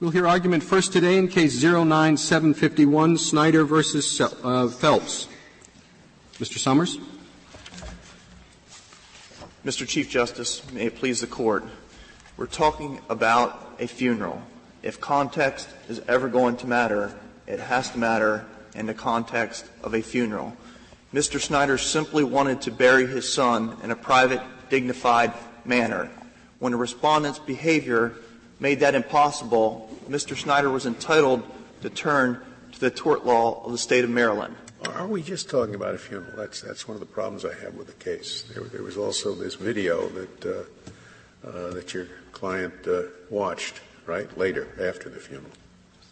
We'll hear argument first today in case 09751, Snyder versus uh, Phelps. Mr. Summers. Mr. Chief Justice, may it please the court. We're talking about a funeral. If context is ever going to matter, it has to matter in the context of a funeral. Mr. Snyder simply wanted to bury his son in a private, dignified manner. When the respondent's behavior made that impossible, Mr. Snyder was entitled to turn to the tort law of the state of Maryland. Are we just talking about a funeral? That's, that's one of the problems I have with the case. There, there was also this video that, uh, uh, that your client uh, watched, right, later, after the funeral.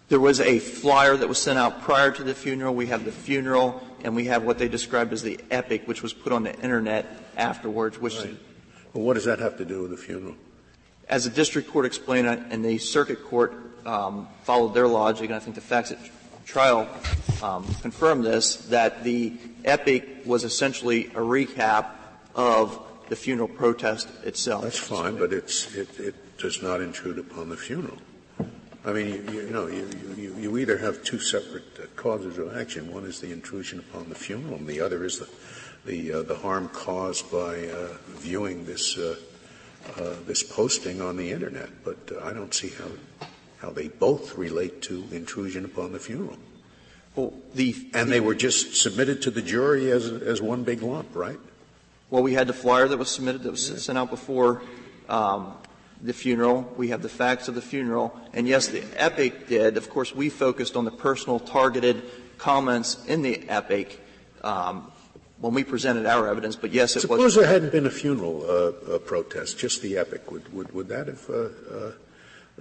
There was a flyer that was sent out prior to the funeral. We have the funeral, and we have what they described as the epic, which was put on the internet afterwards. Which, right. well, what does that have to do with the funeral? As the district court explained, and the circuit court um, followed their logic, and I think the facts at trial um, confirm this, that the epic was essentially a recap of the funeral protest itself. That's fine, but it's, it, it does not intrude upon the funeral. I mean, you, you know, you, you, you, either have two separate uh, causes of action. One is the intrusion upon the funeral, and the other is the the, uh, the harm caused by uh, viewing this uh, this posting on the internet. But uh, I don't see how how they both relate to intrusion upon the funeral. Well, the, and they were just submitted to the jury as, as one big lump, right? Well, we had the flyer that was submitted that was yeah. sent out before um, the funeral. We have the facts of the funeral. And yes, the epic did. Of course, we focused on the personal targeted comments in the epic. Um, when we presented our evidence, but yes, it Suppose was. Suppose there hadn't been a funeral uh, protest, just the epic. Would, would, would that have uh, uh,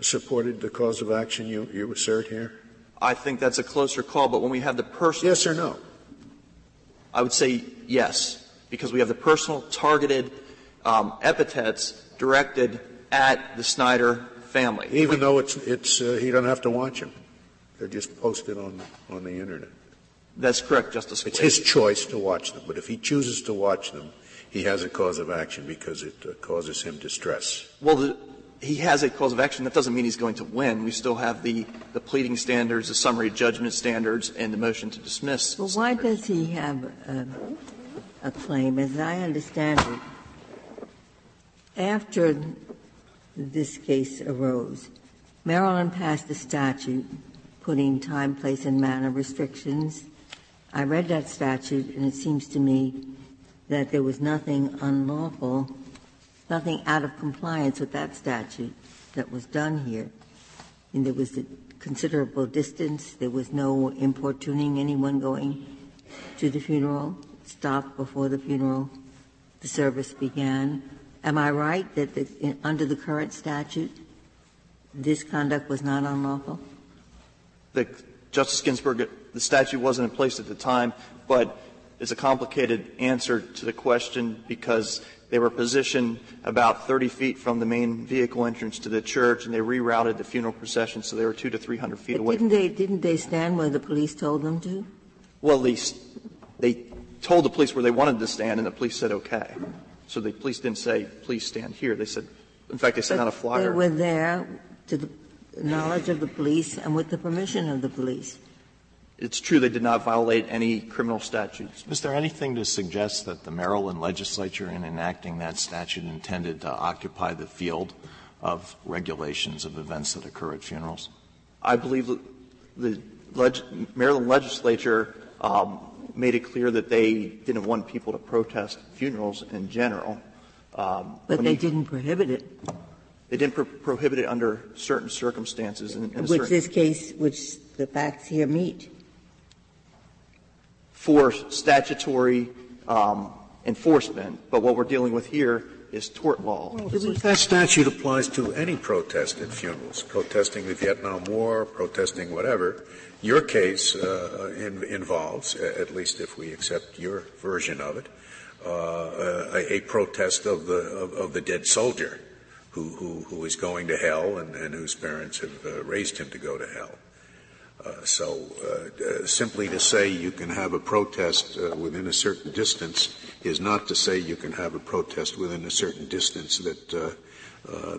supported the cause of action you, you assert here? I think that's a closer call, but when we have the personal. Yes or no? I would say yes, because we have the personal targeted um, epithets directed at the Snyder family. Even we, though it's, it's uh, he doesn't have to watch them. They're just posted on, on the Internet. That's correct, Justice It's his choice to watch them, but if he chooses to watch them, he has a cause of action because it uh, causes him distress. Well, the, he has a cause of action. That doesn't mean he's going to win. We still have the, the pleading standards, the summary judgment standards, and the motion to dismiss. Well, why does he have a, a claim? As I understand it, after this case arose, Maryland passed a statute putting time, place, and manner restrictions. I read that statute, and it seems to me that there was nothing unlawful nothing out of compliance with that statute that was done here. And there was a considerable distance. There was no importuning anyone going to the funeral, stopped before the funeral, the service began. Am I right that the, in, under the current statute, this conduct was not unlawful? The, Justice Ginsburg, the statute wasn't in place at the time, but it's a complicated answer to the question because they were positioned about 30 feet from the main vehicle entrance to the church, and they rerouted the funeral procession so they were two to 300 feet but away. Didn't they, didn't they stand where the police told them to? Well, they, they told the police where they wanted to stand, and the police said okay. So the police didn't say, please stand here. They said, in fact, they sent but out a flyer. They were there to the knowledge of the police and with the permission of the police. It's true they did not violate any criminal statutes. Is there anything to suggest that the Maryland legislature, in enacting that statute, intended to occupy the field of regulations of events that occur at funerals? I believe the leg- Maryland legislature um, made it clear that they didn't want people to protest funerals in general. Um, but they you, didn't prohibit it. They didn't pro- prohibit it under certain circumstances. In, in which certain this case, which the facts here meet for statutory um, enforcement, but what we're dealing with here is tort law. Well, that statute applies to any protest at funerals, protesting the Vietnam War, protesting whatever. Your case uh, in, involves, at least if we accept your version of it, uh, a, a, protest of the of, of, the dead soldier who, who, who is going to hell and, and whose parents have uh, raised him to go to hell. Uh, so uh, uh, simply to say you can have a protest within a certain distance is not to say you can have a protest within a certain distance that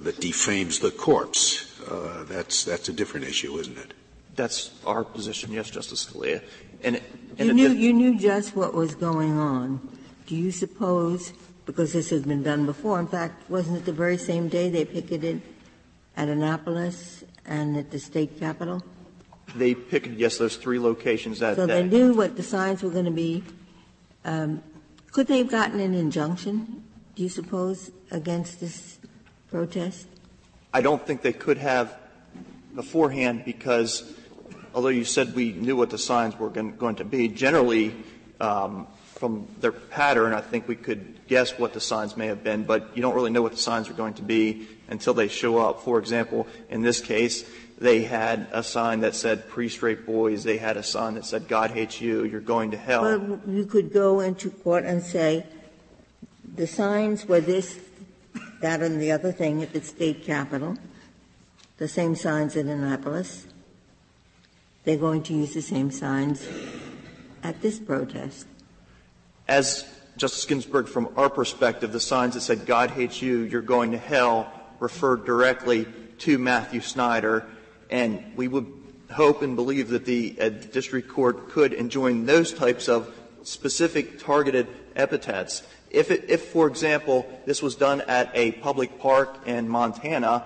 that defames the corpse. uh, that's, that's a different issue, isn't it? That's our position, yes, Justice Scalia. And, and You it- knew, you knew just what was going on. Do you suppose, because this has been done before, in fact, wasn't it the very same day they picketed at Annapolis and at the state capitol? They picked, yes, those three locations that So they knew what the signs were going to be. Um, Could they have gotten an injunction, do you suppose, against this protest? I don't think they could have beforehand because although you said we knew what the signs were going to be, generally, um, from their pattern, I think we could guess what the signs may have been, but you don't really know what the signs are going to be until they show up. For example, in this case, they had a sign that said pre-straight boys. They had a sign that said God hates you, you're going to hell. Well, you could go into court and say, the signs were this, that, and the other thing at the state capitol, the same signs in Annapolis. They're going to use the same signs at this protest. As Justice Ginsburg, from our perspective, the signs that said God hates you, you're going to hell referred directly to Matthew Snyder, and we would hope and believe that the uh, district court could enjoin those types of specific targeted epithets. If, it, if, for example, this was done at a public park in Montana,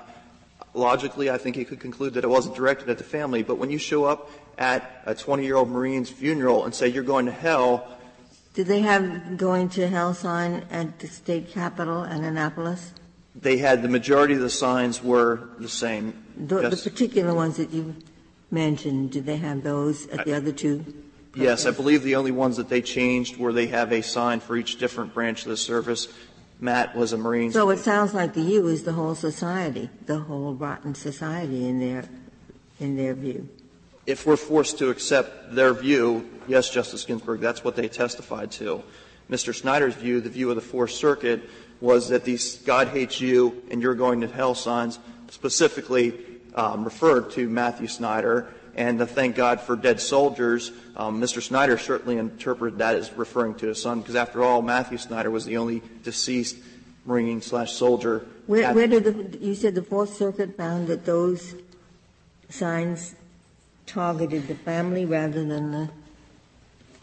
logically, I think you could conclude that it wasn't directed at the family. But when you show up at a 20-year-old Marine's funeral and say you're going to hell, Did they have going to hell sign at the state capitol Annapolis? They had the majority of the signs were the same. The, the particular ones that you mentioned, did they have those at the other two? Yes, I believe the only ones that they changed were they have a sign for each different branch of the service. Matt was a Marine. So it sounds like the U is the whole society, the whole rotten society in their, in their view. if we're forced to accept their view, yes, Justice Ginsburg, that's what they testified to. Mr. Snyder's view, the view of the Fourth Circuit, was that these God hates you and you're going to hell signs specifically um, referred to Matthew Snyder. And the thank God for dead soldiers, um, Mr. Snyder certainly interpreted that as referring to his son, because after all, Matthew Snyder was the only deceased Marine slash soldier. Where, where did the, you said the Fourth Circuit found that those signs targeted the family rather than the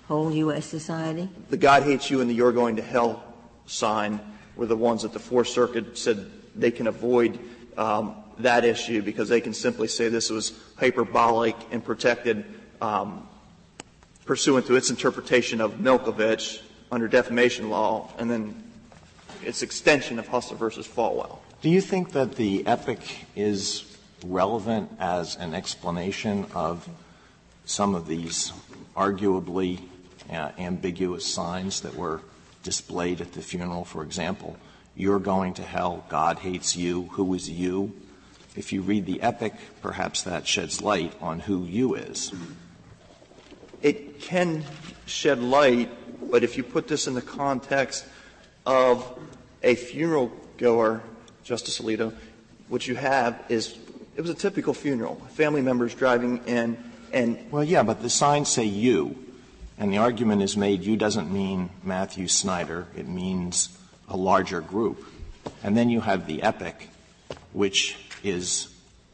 whole U.S. society? the God hates you and the you're going to hell sign were the ones that the Fourth Circuit said they can avoid um, that issue because they can simply say this was hyperbolic and protected um, pursuant to its interpretation of Milkovich under defamation law, and then its extension of Hustler versus Falwell. Do you think that the epic is relevant as an explanation of some of these arguably uh, ambiguous signs that were displayed at the funeral? For example, you're going to hell, God hates you, who is you? If you read the epic, perhaps that sheds light on who you is. it can shed light, but if you put this in the context of a funeral goer, Justice Alito, what you have is it was a typical funeral. Family members driving in, and Well, yeah, but the signs say you, and the argument is made you doesn't mean Matthew Snyder, it means a larger group. And then you have the epic, which is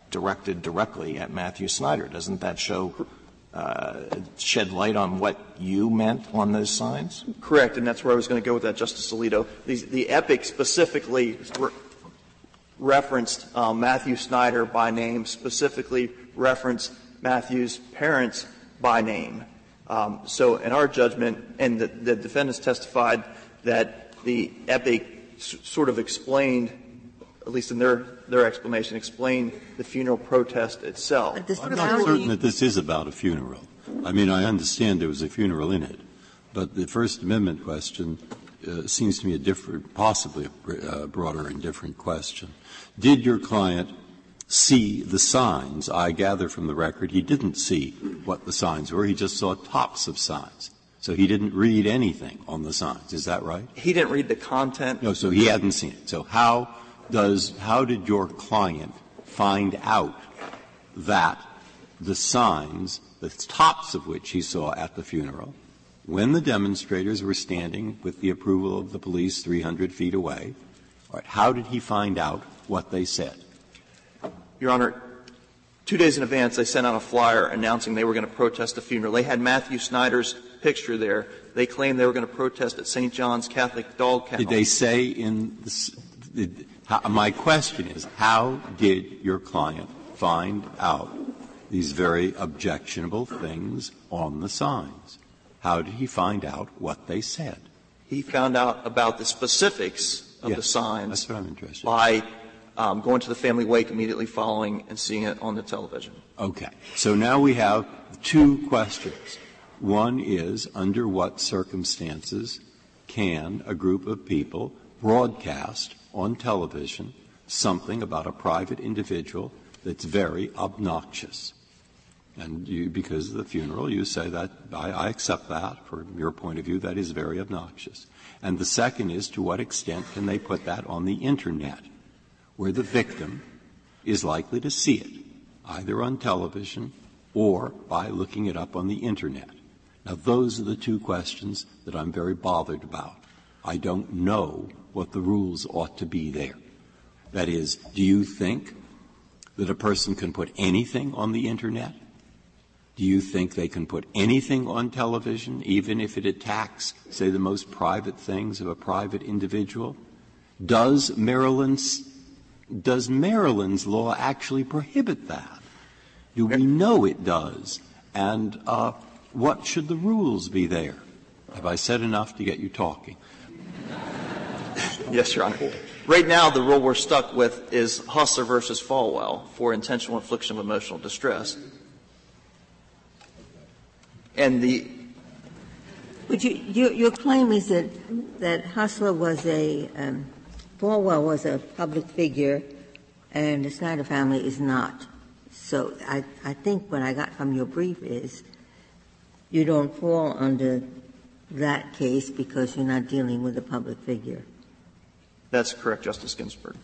directed directly at Matthew Snyder. Doesn't that show, uh, shed light on what you meant on those signs? correct, and that's where I was going to go with that, Justice Alito. The, the epic specifically re- referenced um, Matthew Snyder by name, specifically referenced Matthew's parents by name. Um, so, in our judgment, and the, the defendants testified that the epic s- sort of explained, at least in their, their explanation, explained the funeral protest itself. But the I'm not society- certain that this is about a funeral. I mean, I understand there was a funeral in it, but the First Amendment question uh, seems to me a different, possibly a uh, broader and different question. Did your client see the signs? I gather from the record he didn't see what the signs were. He just saw tops of signs. So he didn't read anything on the signs. Is that right? He didn't read the content. No, so he hadn't seen it. So how does, how did your client find out that the signs, the tops of which he saw at the funeral, when the demonstrators were standing with the approval of the police 300 feet away, right, how did he find out what they said? Your Honor, two days in advance, they sent out a flyer announcing they were going to protest the funeral. They had Matthew Snyder's picture there. They claimed they were going to protest at St. John's Catholic Dog Kennel. Did they say in the, did, how, my question is, how did your client find out these very objectionable things on the signs? How did he find out what they said? He found out about the specifics of the Yes, signs That's what I'm interested in. Um, going to the family wake immediately following and seeing it on the television. Okay. So now we have two questions. One is, under what circumstances can a group of people broadcast on television something about a private individual that's very obnoxious? And you, because of the funeral, you say that, I, I accept that from your point of view, that is very obnoxious. And the second is, to what extent can they put that on the Internet, where the victim is likely to see it, either on television or by looking it up on the Internet? Now, those are the two questions that I'm very bothered about. I don't know what the rules ought to be there. That is, do you think that a person can put anything on the Internet? Do you think they can put anything on television, even if it attacks, say, the most private things of a private individual? Does Maryland's, does Maryland's law actually prohibit that? Do we know it does? And uh, what should the rules be there? Have I said enough to get you talking? Yes, Your Honor. Right now, the rule we're stuck with is Hustler versus Falwell for intentional infliction of emotional distress. And the But you, your, your claim is that, that Hustler was a, um, Falwell was a public figure and the Snyder family is not. So I, I think what I got from your brief is you don't fall under that case because you're not dealing with a public figure. that's correct, Justice Ginsburg.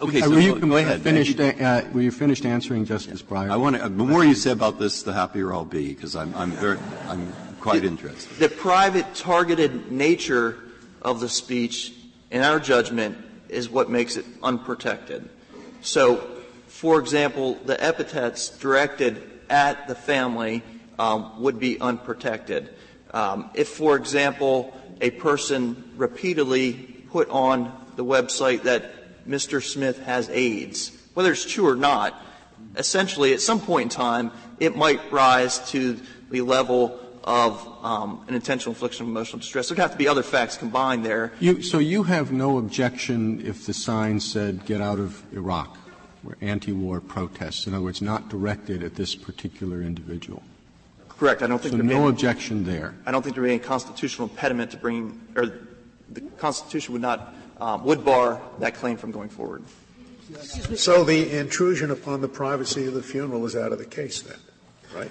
Okay, Uh, so were you go ahead. Finished, uh, were you finished answering Justice Breyer? I want to, the more you say about this, the happier I'll be, because I'm, I'm very, I'm quite interested. The private, targeted nature of the speech, in our judgment, is what makes it unprotected. So, for example, the epithets directed at the family um, would be unprotected. Um, if, for example, a person repeatedly put on the website that Mr. Smith has AIDS, whether it's true or not, essentially at some point in time, it might rise to the level of um, an intentional infliction of emotional distress. There'd have to be other facts combined there. You, so you have no objection if the sign said, get out of Iraq, or anti-war protests, in other words, not directed at this particular individual? Correct. I don't think So there'd no any- objection there. I don't think there would be any constitutional impediment to bringing, or the Constitution would not, um, would bar that claim from going forward. So the intrusion upon the privacy of the funeral is out of the case then, right?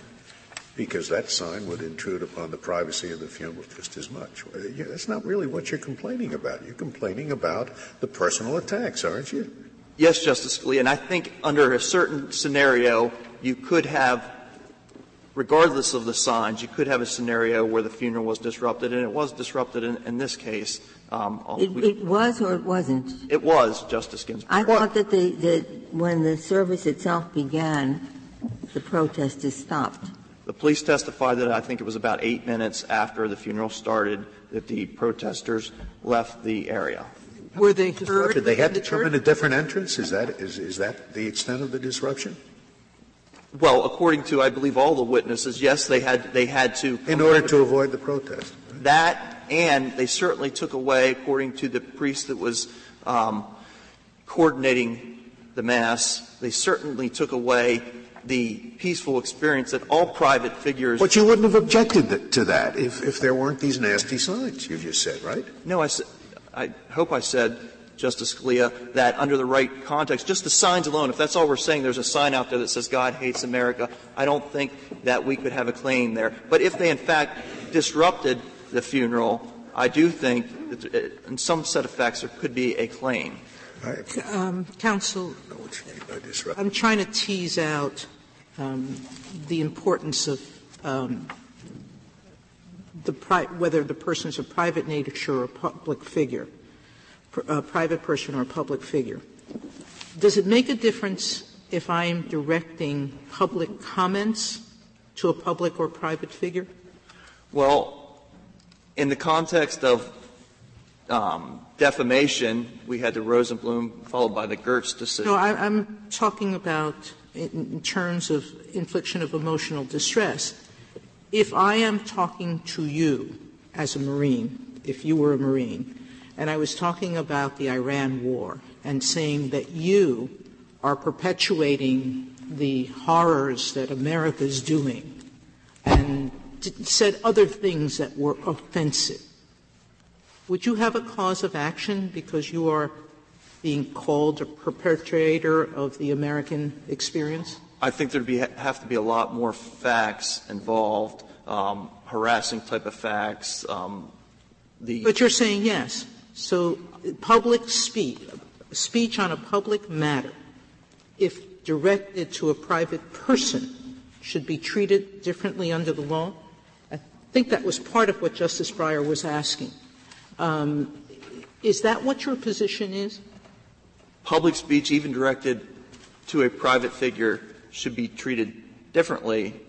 Because that sign would intrude upon the privacy of the funeral just as much. Yeah, That's not really what you're complaining about. You're complaining about the personal attacks, aren't you? Yes, Justice Scalia, and I think under a certain scenario, you could have, regardless of the signs, you could have a scenario where the funeral was disrupted, and it was disrupted in, in this case. Um, It, we- it was or it wasn't? it was, Justice Ginsburg. I thought that the, that when the service itself began, the protesters stopped. The police testified that I think it was about eight minutes after the funeral started that the protesters left the area. Were they heard? Did they have to the come in a different entrance? Is that, is, is that the extent of the disruption? Well, according to, I believe, all the witnesses, yes, they had, they had to. In order to avoid the protest? That, and they certainly took away, according to the priest that was um, coordinating the Mass, they certainly took away the peaceful experience that all private figures. But you wouldn't have objected to that if, if there weren't these nasty signs, you just said, right? No, I. I hope I said, Justice Scalia, that under the right context, just the signs alone, if that's all we're saying, there's a sign out there that says God hates America, I don't think that we could have a claim there. But if they in fact disrupted the funeral, I do think that uh, in some set of facts there could be a claim. I Um, Counsel. I'm trying to tease out um, the importance of um, the pri- whether the person is a private nature or a public figure, a private person or a public figure. Does it make a difference if I'm directing public comments to a public or private figure? Well, in the context of um, defamation, we had the Rosenbloom followed by the Gertz decision. No, I, am talking about in, in terms of infliction of emotional distress. If I am talking to you as a Marine, if you were a Marine, and I was talking about the Iran war and saying that you are perpetuating the horrors that America is doing and said other things that were offensive, would you have a cause of action because you are being called a perpetrator of the American experience? I think there'd be, have to be a lot more facts involved, um, harassing type of facts. Um, the but you're saying yes. So public speech, speech on a public matter, if directed to a private person, should be treated differently under the law? I think that was part of what Justice Breyer was asking. Um, is that what your position is? Public speech, even directed to a private figure, should be treated differently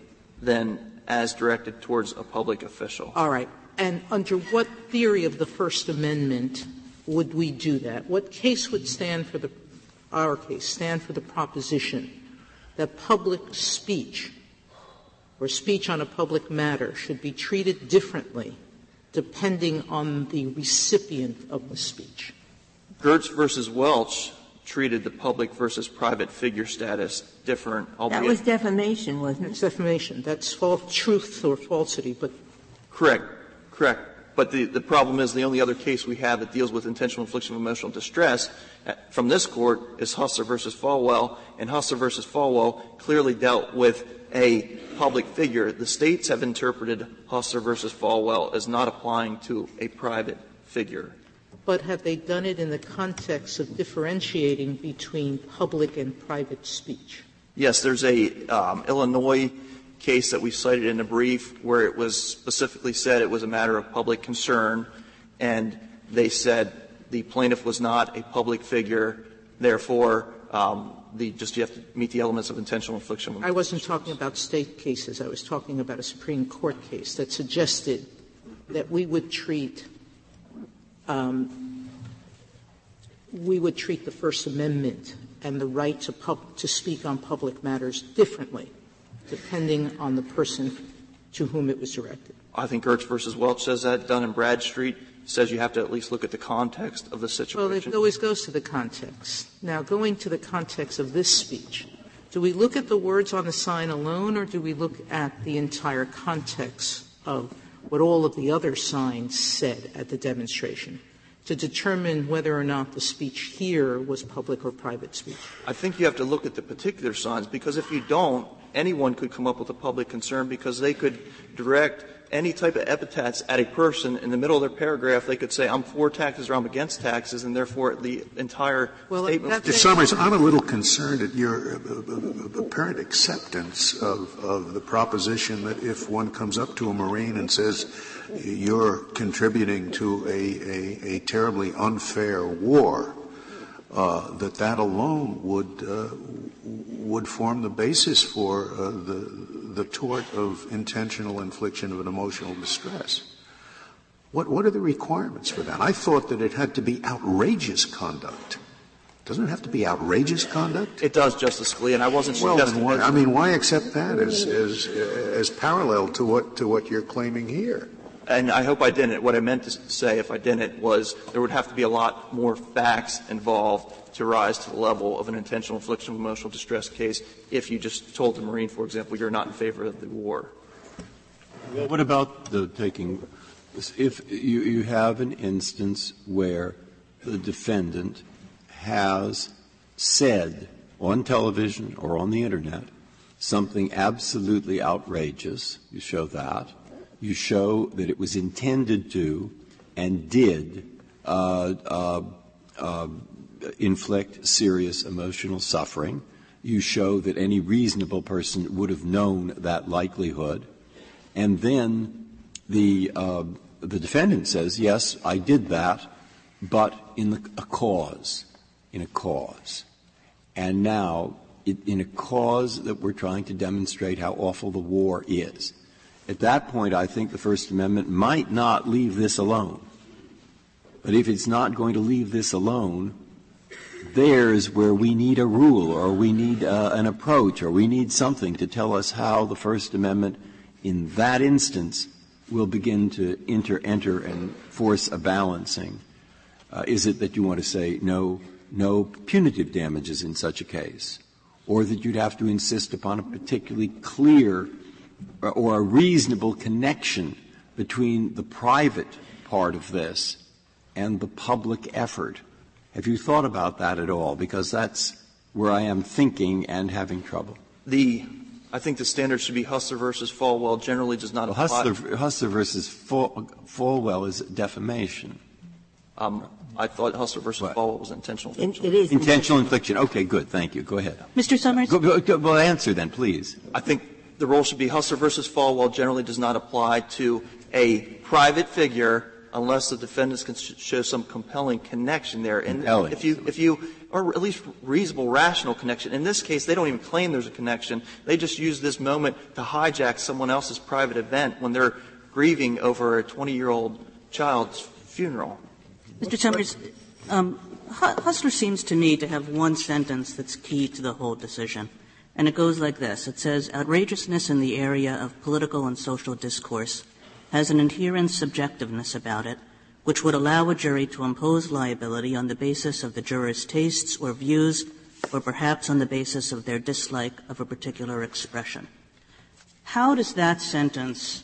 than as directed towards a public official. All right. And under what theory of the First Amendment would we do that? What case would stand for the our case stand for the proposition that public speech or speech on a public matter should be treated differently depending on the recipient of the speech? Gertz versus Welch treated the public versus private figure status different. That was defamation, wasn't it? It's defamation. That's false truth or falsity, but correct, correct. But the, the problem is the only other case we have that deals with intentional infliction of emotional distress uh, from this court is Hustler versus Falwell, and Hustler versus Falwell clearly dealt with a public figure. The states have interpreted Hustler versus Falwell as not applying to a private figure. But have they done it in the context of differentiating between public and private speech? Yes, there's a um, Illinois case that we cited in the brief where it was specifically said it was a matter of public concern, and they said the plaintiff was not a public figure, therefore um, the just you have to meet the elements of intentional infliction. I wasn't talking about state cases. I was talking about a Supreme Court case that suggested that we would treat um, we would treat the First Amendment and the right to, pub- to speak on public matters differently, depending on the person to whom it was directed. I think Gertz versus Welch says that. Dun and Bradstreet says you have to at least look at the context of the situation. Well, it always goes to the context. Now, going to the context of this speech, do we look at the words on the sign alone, or do we look at the entire context of what all of the other signs said at the demonstration? to determine whether or not the speech here was public or private speech? I think you have to look at the particular signs because if you don't, anyone could come up with a public concern because they could direct any type of epithets at a person in the middle of their paragraph, they could say, I'm for taxes or I'm against taxes, and therefore the entire well, statement. Mr. Summers, I'm a little concerned at your uh, apparent acceptance of, of the proposition that if one comes up to a Marine and says, you're contributing to a, a, a terribly unfair war, uh, that that alone would uh, would form the basis for uh, the the tort of intentional infliction of an emotional distress. What what are the requirements for that? I thought that it had to be outrageous conduct. Doesn't it have to be outrageous conduct? It does, Justice Scalia, and I wasn't well, suggesting. Why, I mean, why accept that as, as as parallel to what to what you're claiming here? and I hope I didn't. What I meant to say, if I didn't, was there would have to be a lot more facts involved to rise to the level of an intentional infliction of emotional distress case if you just told the Marine, for example, you're not in favor of the war. Well, what about the taking, if you, you have an instance where the defendant has said on television or on the internet something absolutely outrageous, you show that, you show that it was intended to and did uh, uh, uh, inflict serious emotional suffering. You show that any reasonable person would have known that likelihood. And then the, uh, the defendant says, yes, I did that, but in the, a cause, in a cause. And now i- in a cause that we're trying to demonstrate how awful the war is. At that point, I think the First Amendment might not leave this alone. But if it's not going to leave this alone, there's where we need a rule or we need uh, an approach or we need something to tell us how the First Amendment in that instance will begin to enter, enter and force a balancing. Uh, is it that you want to say no, no punitive damages in such a case? Or that you'd have to insist upon a particularly clear or, or a reasonable connection between the private part of this and the public effort? Have you thought about that at all? Because that's where I am thinking and having trouble. The, I think the standard should be Hustler versus Falwell generally does not Well, apply. Hustler, Hustler versus Fal- Falwell is defamation. Um, I thought Hustler versus What? Falwell was intentional. It it is. Intentional infliction. Okay, good. Thank you. Go ahead. Mr. Summers? Go, go, go, well, answer then, please. I think the rule should be Hustler versus Falwell generally does not apply to a private figure unless the defendants can show some compelling connection there. And Compelling. if you, if you, or at least reasonable, rational connection. In this case, they don't even claim there's a connection. They just use this moment to hijack someone else's private event when they're grieving over a 20-year-old child's funeral. Mr. Summers, um, Hustler seems to me to have one sentence that's key to the whole decision. And it goes like this. It says, outrageousness in the area of political and social discourse has an inherent subjectiveness about it, which would allow a jury to impose liability on the basis of the juror's tastes or views, or perhaps on the basis of their dislike of a particular expression. How does that sentence,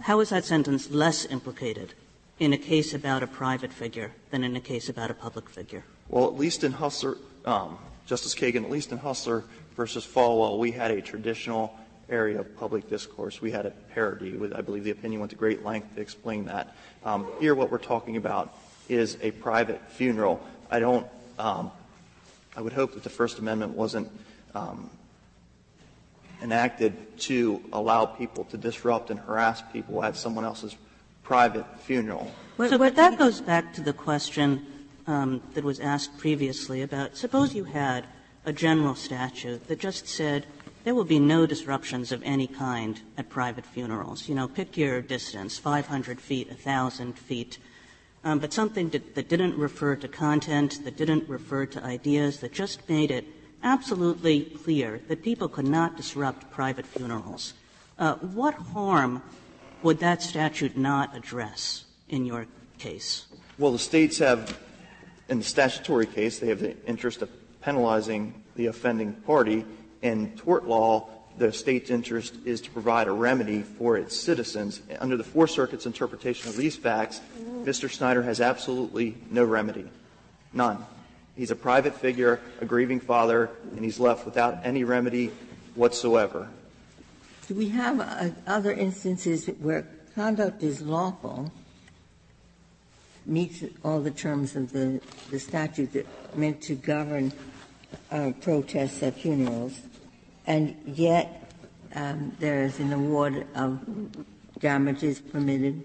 how is that sentence less implicated in a case about a private figure than in a case about a public figure? Well, at least in Hustler, um, Justice Kagan, at least in Hustler versus Falwell, we had a traditional area of public discourse. We had a parody. With, I believe the opinion went to great length to explain that. Um, here, what we're talking about is a private funeral. I don't. Um, I would hope that the First Amendment wasn't um, enacted to allow people to disrupt and harass people at someone else's private funeral. So, but that goes back to the question that was asked previously about suppose you had a general statute that just said there will be no disruptions of any kind at private funerals. You know, pick your distance, 500 feet, 1,000 feet. Um, but something that, that didn't refer to content, that didn't refer to ideas, that just made it absolutely clear that people could not disrupt private funerals. Uh, what harm would that statute not address in your case? Well, the states have, in the statutory case, they have the interest of penalizing the offending party. In tort law, the state's interest is to provide a remedy for its citizens. Under the Fourth Circuit's interpretation of these facts, Mr. Snyder has absolutely no remedy. None. He's a private figure, a grieving father, and he's left without any remedy whatsoever. Do we have uh, other instances where conduct is lawful, meets all the terms of the, the statute that meant to govern uh, protests at funerals, and yet um, there is an award of damages permitted?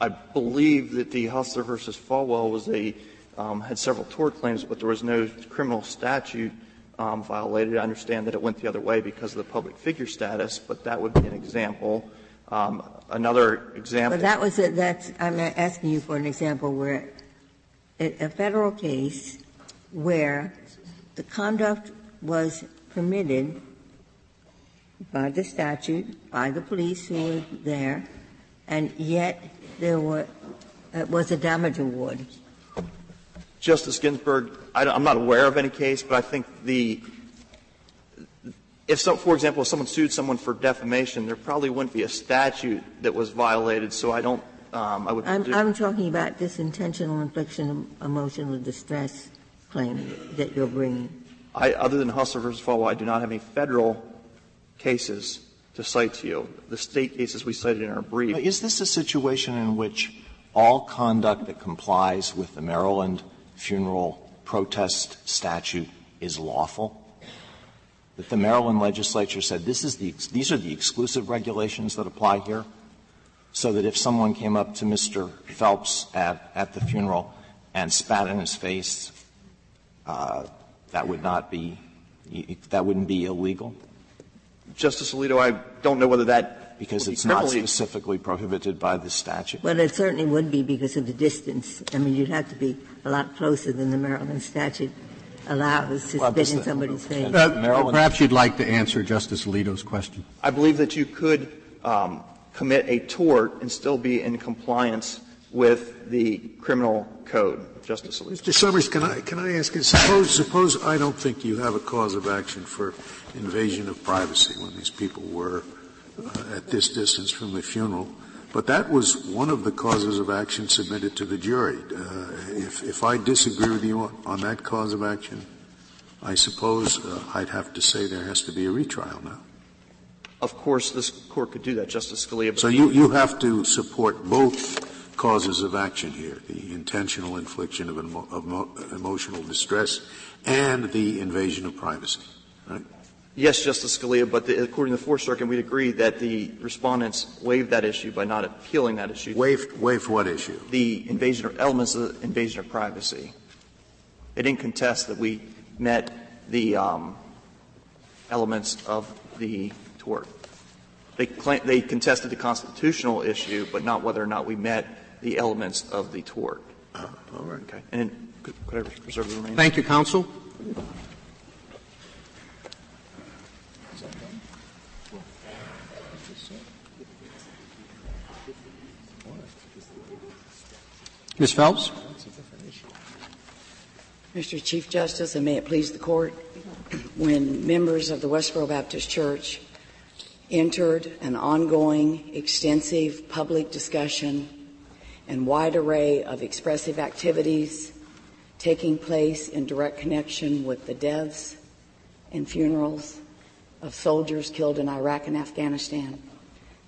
I believe that the Hustler versus Falwell was a, um, had several tort claims, but there was no criminal statute um, violated. I understand that it went the other way because of the public figure status, but that would be an example. Um, another example. But that was, a- that's, I'm asking you for an example where, a a Federal case where the conduct was permitted by the statute, by the police who were there, and yet there were, it was a damage award. Justice Ginsburg, I am not aware of any case, but I think the, if some, for example, if someone sued someone for defamation, there probably wouldn't be a statute that was violated, so I don't, um, I would. I'm, I'm talking about this intentional infliction of emotional distress claim that you're bringing. I, other than Hustler versus Falwell, I do not have any Federal cases to cite to you. The State cases we cited in our brief. Is this a situation in which all conduct that complies with the Maryland funeral protest statute is lawful? That the Maryland legislature said this is the, these are the exclusive regulations that apply here? So that if someone came up to Mr. Phelps at, at the funeral and spat in his face, that would not be, that wouldn't be illegal? Justice Alito, I don't know whether that Because would be it's not specifically prohibited by the statute? Well, it certainly would be because of the distance. I mean, you'd have to be a lot closer than the Maryland statute allows to Well, spit in somebody's face. Uh, Perhaps you'd like to answer Justice Alito's question. I believe that you could um, commit a tort and still be in compliance with the criminal code, Justice Alito. Mr. Summers, can I, can I ask you, suppose, suppose I don't think you have a cause of action for invasion of privacy when these people were uh, at this distance from the funeral, but that was one of the causes of action submitted to the jury. Uh, if, if I disagree with you on, on that cause of action, I suppose uh, I'd have to say there has to be a retrial now. Of course, this court could do that, Justice Scalia. So you, you have to support both causes of action here, the intentional infliction of, emo, of mo, emotional distress and the invasion of privacy, right? Yes, Justice Scalia, but the, according to the Fourth Circuit, we'd agree that the respondents waived that issue by not appealing that issue. Waived, waive what issue? The invasion of elements of the invasion of privacy. They didn't contest that we met the um, elements of the tort. They, claim, they contested the constitutional issue, but not whether or not we met the elements of the tort. Uh, all right. Okay. And could, could I reserve the remaining? Thank you, counsel. Ms. Phelps? Mr. Chief Justice, and may it please the Court, when members of the Westboro Baptist Church entered an ongoing, extensive public discussion and wide array of expressive activities taking place in direct connection with the deaths and funerals of soldiers killed in Iraq and Afghanistan.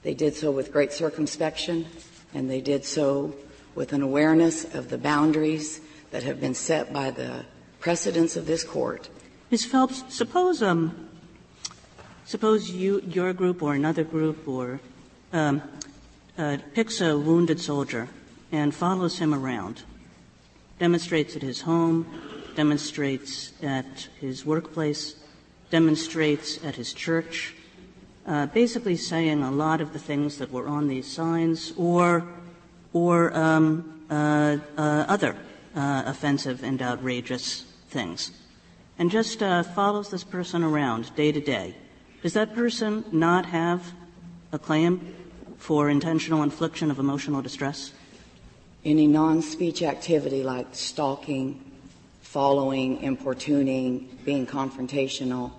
They did so with great circumspection, and they did so with an awareness of the boundaries that have been set by the precedents of this court. Ms. Phelps, suppose um, suppose you your group or another group or um, uh, picks a wounded soldier and follows him around, demonstrates at his home, demonstrates at his workplace, demonstrates at his church, uh, basically saying a lot of the things that were on these signs or or um, uh, uh, other uh, offensive and outrageous things, and just uh, follows this person around day to day. Does that person not have a claim for intentional infliction of emotional distress? Any non speech activity like stalking, following, importuning, being confrontational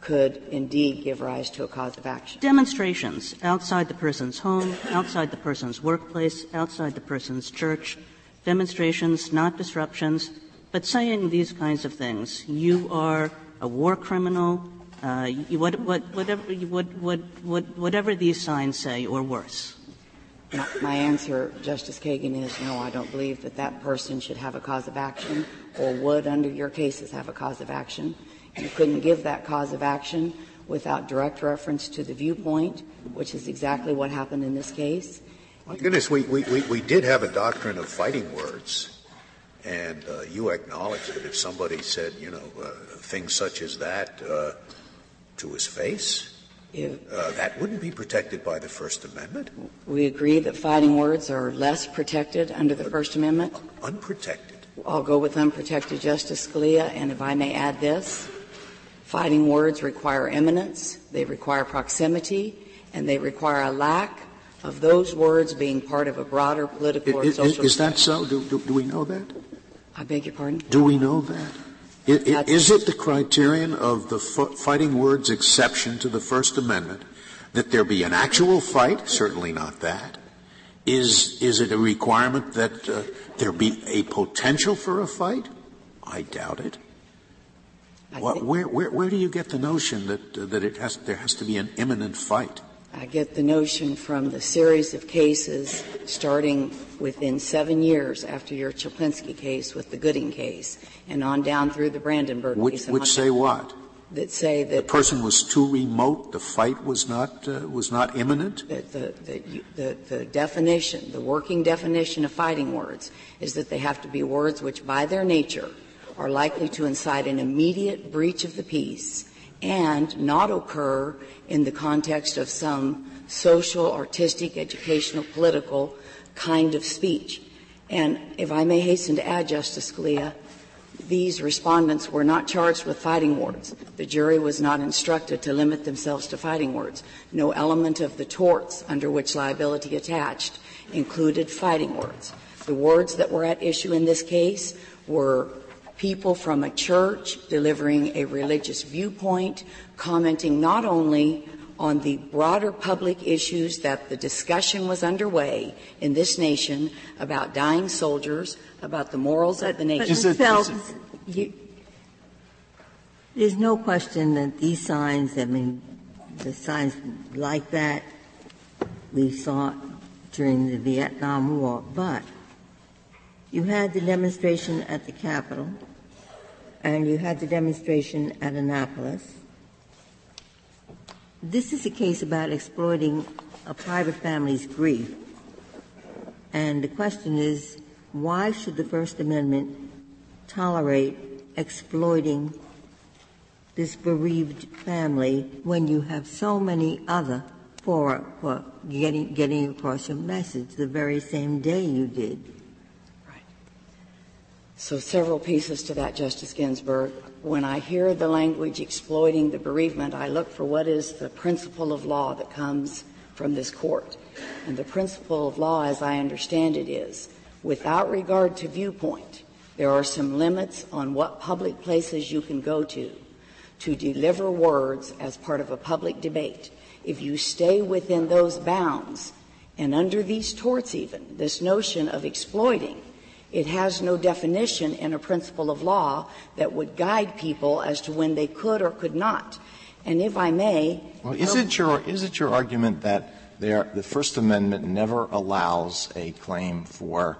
could indeed give rise to a cause of action. Demonstrations outside the person's home, outside the person's workplace, outside the person's church, demonstrations, not disruptions, but saying these kinds of things. You are a war criminal, uh, you, what, what, whatever, what, whatever these signs say, or worse. My, my answer, Justice Kagan, is no, I don't believe that that person should have a cause of action or would, under your cases, have a cause of action. You couldn't give that cause of action without direct reference to the viewpoint, which is exactly what happened in this case. My goodness, we, we, we, we did have a doctrine of fighting words, and uh, you acknowledged that if somebody said, you know, uh, things such as that uh, to his face, uh, that wouldn't be protected by the First Amendment, we agree that fighting words are less protected under the First Amendment, unprotected. I'll go with unprotected Justice Scalia, and if I may add this, fighting words require imminence, they require proximity, and they require a lack of those words being part of a broader political or Is, social. is that so? Do, do, do we know that? I beg your pardon? Do we know that? I- i- That's- Is it the criterion of the fighting words exception to the First Amendment that there be an actual fight? Certainly not that. Is, is it a requirement that uh, there be a potential for a fight? I doubt it. I What, where, where, where do you get the notion that, uh, that it has, there has to be an imminent fight? I get the notion from the series of cases starting within seven years after your Chaplinsky case with the Gooding case, and on down through the Brandenburg Which, case. which say what? That say that The person was too remote, the fight was not, uh, was not imminent? the, the, the, the definition, the working definition of fighting words is that they have to be words which by their nature are likely to incite an immediate breach of the peace and not occur in the context of some social, artistic, educational, political kind of speech. And if I may hasten to add, Justice Scalia, these respondents were not charged with fighting words. The jury was not instructed to limit themselves to fighting words. No element of the torts under which liability attached included fighting words. The words that were at issue in this case were people from a church delivering a religious viewpoint, commenting not only on the broader public issues that the discussion was underway in this nation about dying soldiers, about the morals of the nation. But, Ms. Phelps, you, there's no question that these signs, I mean, the signs like that we saw during the Vietnam War, but you had the demonstration at the Capitol, and you had the demonstration at Annapolis. This is a case about exploiting a private family's grief. And the question is, why should the First Amendment tolerate exploiting this bereaved family when you have so many other for, for getting, getting across your message the very same day you did? So several pieces to that, Justice Ginsburg when I hear the language exploiting the bereavement, I look for what is the principle of law that comes from this court. And the principle of law, as I understand it, is without regard to viewpoint, there are some limits on what public places you can go to to deliver words as part of a public debate. If you stay within those bounds, and under these torts even, this notion of exploiting it has no definition in a principle of law that would guide people as to when they could or could not. And if I may, well, is it your is it your argument that there, the First Amendment never allows a claim for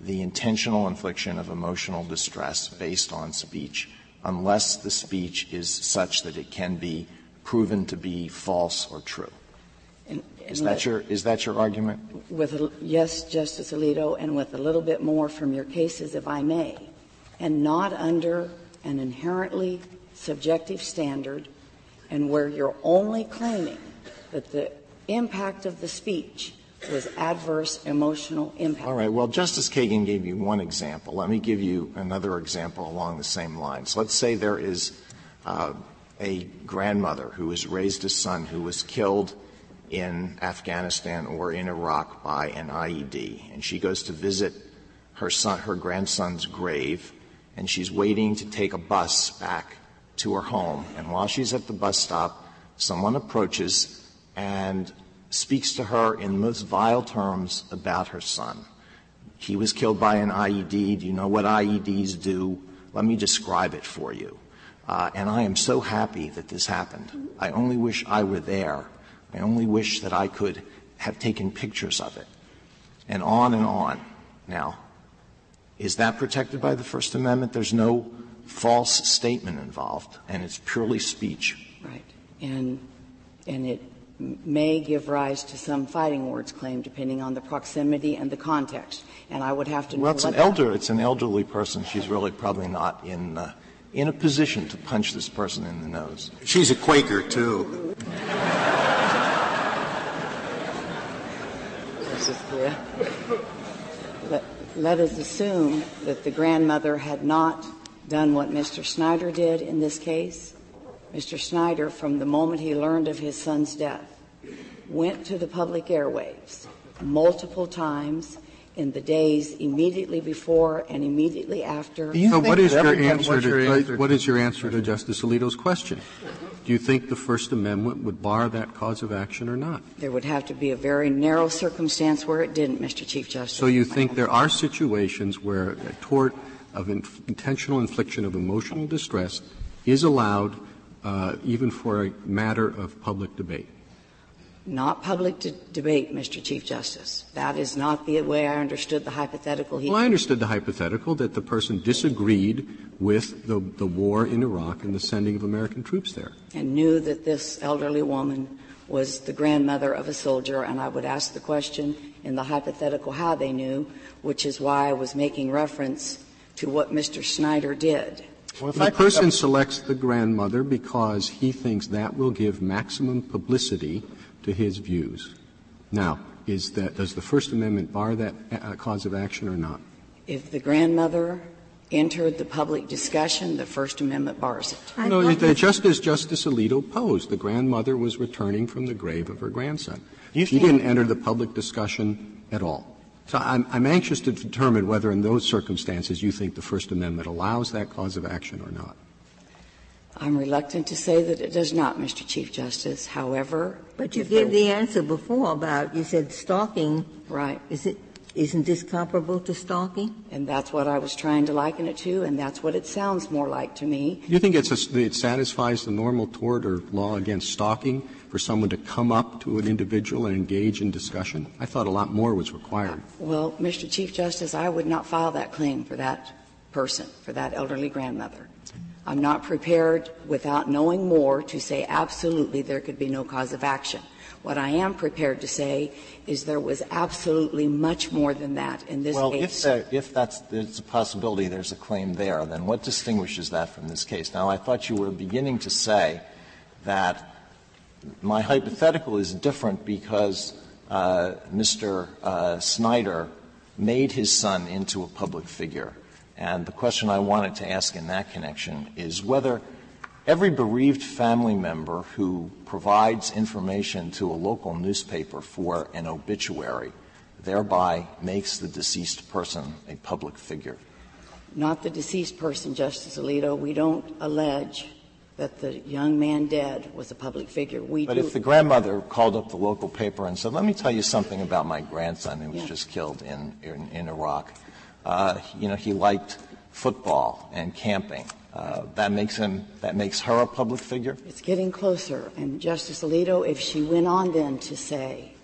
the intentional infliction of emotional distress based on speech, unless the speech is such that it can be proven to be false or true? Is that your is that your argument? With a, yes, Justice Alito, and with a little bit more from your cases, if I may, and not under an inherently subjective standard, and where you're only claiming that the impact of the speech was adverse emotional impact. All right. Well, Justice Kagan gave you one example. Let me give you another example along the same lines. Let's say there is uh, a grandmother who has raised a son who was killed in Afghanistan or in Iraq by an IED, and she goes to visit her son, her grandson's grave, and she's waiting to take a bus back to her home. And while she's at the bus stop, someone approaches and speaks to her in the most vile terms about her son. He was killed by an IED. Do you know what IEDs do? Let me describe it for you. Uh, and I am so happy that this happened. I only wish I were there I only wish that I could have taken pictures of it. And on and on. Now, is that protected by the First Amendment? There's no false statement involved, and it's purely speech. Right. And, and it may give rise to some fighting words claim depending on the proximity and the context. And I would have to well, it's an elder. It's an elderly person. She's really probably not in uh, in a position to punch this person in the nose. She's a Quaker too. Let, let us assume that the grandmother had not done what Mr. Snyder did in this case. Mr. Snyder, from the moment he learned of his son's death, went to the public airwaves multiple times in the days immediately before and immediately after. So what is your answer to, what is your answer to Justice Alito's question? Do you think the First Amendment would bar that cause of action or not? There would have to be a very narrow circumstance where it didn't, Mr. Chief Justice. So you think there are situations where a tort of intentional infliction of emotional distress is allowed uh, even for a matter of public debate? Not public de- debate, Mr. Chief Justice. That is not the way I understood the hypothetical. He well, I understood the hypothetical that the person disagreed with the, the war in Iraq and the sending of American troops there. And knew that this elderly woman was the grandmother of a soldier, and I would ask the question in the hypothetical how they knew, which is why I was making reference to what Mr. Snyder did. Well, if The I person selects the grandmother because he thinks that will give maximum publicity to his views. Now, is that, does the First Amendment bar that uh, cause of action or not? If the grandmother entered the public discussion, the First Amendment bars it. I No, thought it- just as Justice Alito posed, the grandmother was returning from the grave of her grandson. You She didn't enter the public discussion at all. So I'm, I'm anxious to determine whether in those circumstances you think the First Amendment allows that cause of action or not. I'm reluctant to say that it does not, Mr. Chief Justice. However, But you if there- gave the answer before about, you said stalking, right, is it, isn't this comparable to stalking? and that's what I was trying to liken it to, and that's what it sounds more like to me. You think it's a, it satisfies the normal tort or law against stalking for someone to come up to an individual and engage in discussion? I thought a lot more was required. Well, Mr. Chief Justice, I would not file that claim for that person, for that elderly grandmother. I'm not prepared, without knowing more, to say absolutely there could be no cause of action. What I am prepared to say is there was absolutely much more than that in this Well, if, case. there, if that's there's a possibility there's a claim there, then what distinguishes that from this case? Now, I thought you were beginning to say that my hypothetical is different because uh, Mr. Uh, Snyder made his son into a public figure. And the question I wanted to ask in that connection is whether every bereaved family member who provides information to a local newspaper for an obituary thereby makes the deceased person a public figure. Not the deceased person, Justice Alito. We don't allege that the young man dead was a public figure. We But do. if the grandmother called up the local paper and said, let me tell you something about my grandson who was Yeah. just killed in, in, in Iraq, you know, he liked football and camping. Uh, that makes him, that makes her a public figure? It's getting closer. And Justice Alito, if she went on then to say,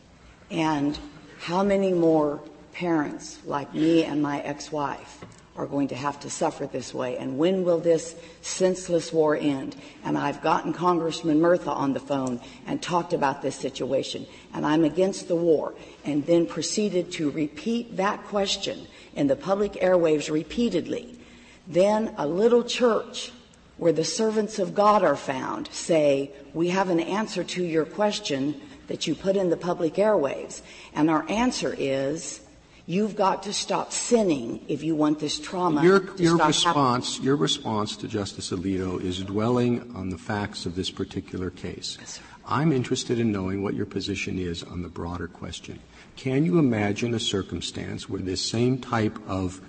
and how many more parents like me and my ex-wife are going to have to suffer this way, and when will this senseless war end? And I've gotten Congressman Murtha on the phone and talked about this situation, and I'm against the war, and then proceeded to repeat that question in the public airwaves repeatedly. Then a little church where the servants of God are found say, We have an answer to your question that you put in the public airwaves. And our answer is, You've got to stop sinning if you want this trauma Your, to your response, your response to Justice Alito is dwelling on the facts of this particular case. Yes. I'm interested in knowing what your position is on the broader question. Can you imagine a circumstance where this same type of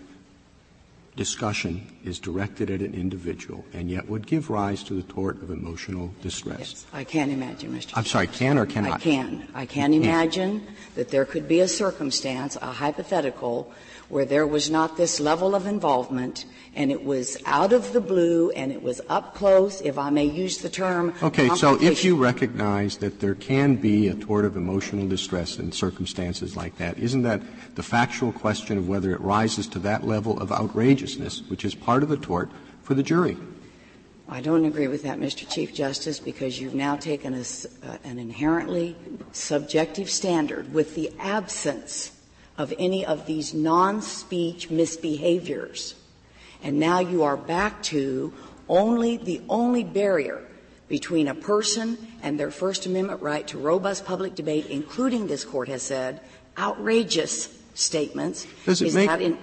discussion is directed at an individual and yet would give rise to the tort of emotional distress? Yes, I can't imagine, Mr. I'm sorry, can or cannot? I can. I can imagine that there could be a circumstance, a hypothetical, where there was not this level of involvement and it was out of the blue and it was up close, if I may use the term. Okay, so if you recognize that there can be a tort of emotional distress in circumstances like that, isn't that the factual question of whether it rises to that level of which is part of the tort, for the jury? I don't agree with that, Mr. Chief Justice, because you've now taken a uh, an inherently subjective standard with the absence of any of these non-speech misbehaviors. And now you are back to only the only barrier between a person and their First Amendment right to robust public debate, including this court has said, outrageous statements. Does it is make- that in,